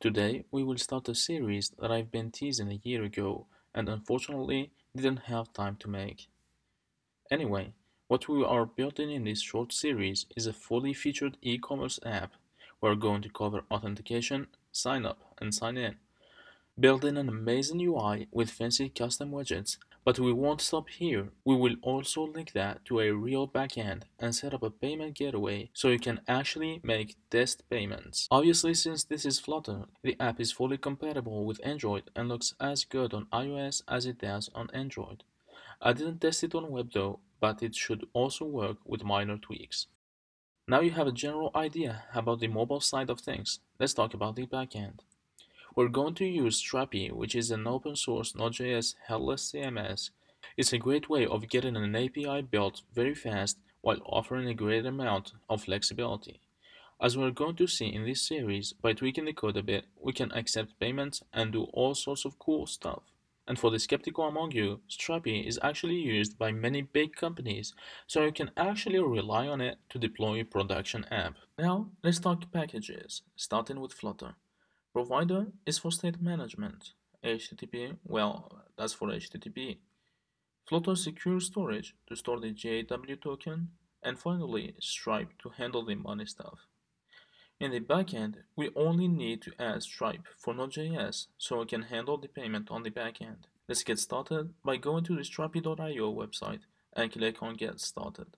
Today, we will start a series that I've been teasing a year ago and unfortunately didn't have time to make. Anyway, what we are building in this short series is a fully featured e-commerce app. We're going to cover authentication, sign up, and sign in. Building an amazing UI with fancy custom widgets but we won't stop here. We will also link that to a real backend and set up a payment gateway so you can actually make test payments. Obviously, since this is Flutter, the app is fully compatible with Android and looks as good on iOS as it does on Android. I didn't test it on web though, but it should also work with minor tweaks. Now you have a general idea about the mobile side of things. Let's talk about the backend. We're going to use Strapi, which is an open source Node.js headless CMS. It's a great way of getting an API built very fast while offering a great amount of flexibility. As we're going to see in this series, by tweaking the code a bit, we can accept payments and do all sorts of cool stuff. And for the skeptical among you, Strapi is actually used by many big companies, so you can actually rely on it to deploy a production app. Now, let's talk packages, starting with Flutter. Provider is for state management. HTTP, well, that's for HTTP. Flutter Secure Storage to store the JW token. And finally, Stripe to handle the money stuff. In the backend, we only need to add Stripe for Node.js so we can handle the payment on the backend. Let's get started by going to the Strapi.io website and click on Get Started.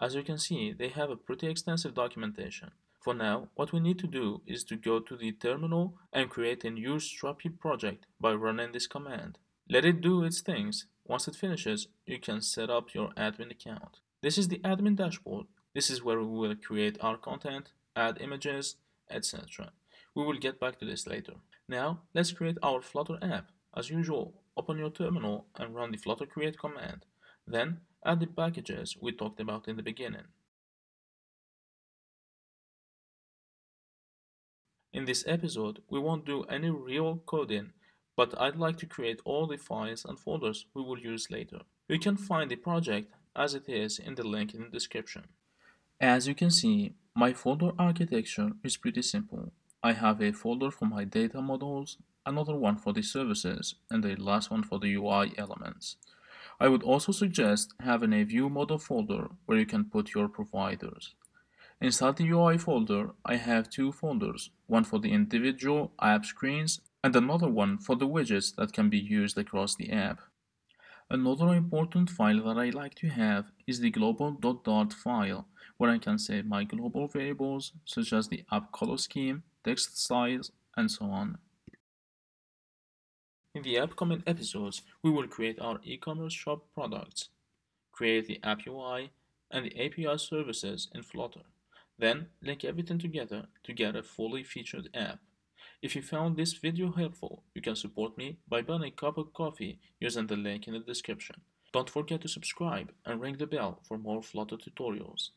As you can see, they have a pretty extensive documentation. For now, what we need to do is to go to the terminal and create a new Strapi project by running this command. Let it do its things. Once it finishes, you can set up your admin account. This is the admin dashboard. This is where we will create our content, add images, etc. We will get back to this later. Now, let's create our Flutter app. As usual, open your terminal and run the flutter create command. Then, add the packages we talked about in the beginning. In this episode, we won't do any real coding, but I'd like to create all the files and folders we will use later. You can find the project as it is in the link in the description. As you can see, my folder architecture is pretty simple. I have a folder for my data models, another one for the services, and the last one for the UI elements. I would also suggest having a view model folder where you can put your providers. Inside the UI folder, I have two folders, one for the individual app screens and another one for the widgets that can be used across the app. Another important file that I like to have is the global dot dart file, where I can save my global variables such as the app color scheme, text size, and so on. In the upcoming episodes, we will create our e-commerce shop products, create the app UI, and the API services in Flutter. Then link everything together to get a fully featured app. If you found this video helpful, you can support me by buying a cup of coffee using the link in the description. Don't forget to subscribe and ring the bell for more Flutter tutorials.